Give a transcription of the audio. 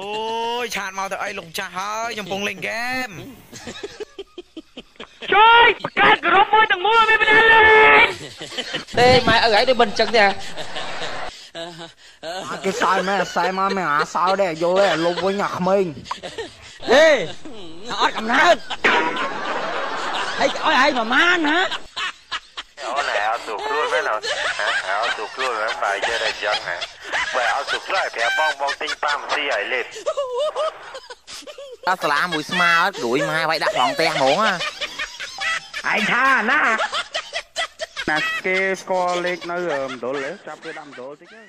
អូយឆាតមកទៅអីលោកចាស់ហើយខ្ញុំកំពុងលេងហ្គេមជួយបង្កើតក្រុមមួយទាំងមូលមានបណ្ដាលេងទេម៉ែឪឯងដូចមិនអញ្ចឹងទេអាគេសើមែនសើមកមែនអាសើដែរយល់ទេលុបវិញអាក្មេងហេអត់កំណើតហើយអើយហើយប្រមាណណាអូនហើយអត់ទូខ្លួនមែនអត់ហ៎អត់ទូខ្លួនមែនបាយចេះតែចឹងហ៎បើអត់ទូខ្លួនប្រាប់បងបងទិញប៉ាម៉ាស៊ីឲ្យ លេបដល់សាលាមួយស្មើអត់រួយម៉ែវាយដាក់ក្នុងផ្ទះហ្មងណាឯងថាណាណាគេស្គាល់លេខនៅមណ្ឌលចាប់គេដាក់មណ្ឌលតិចទៅ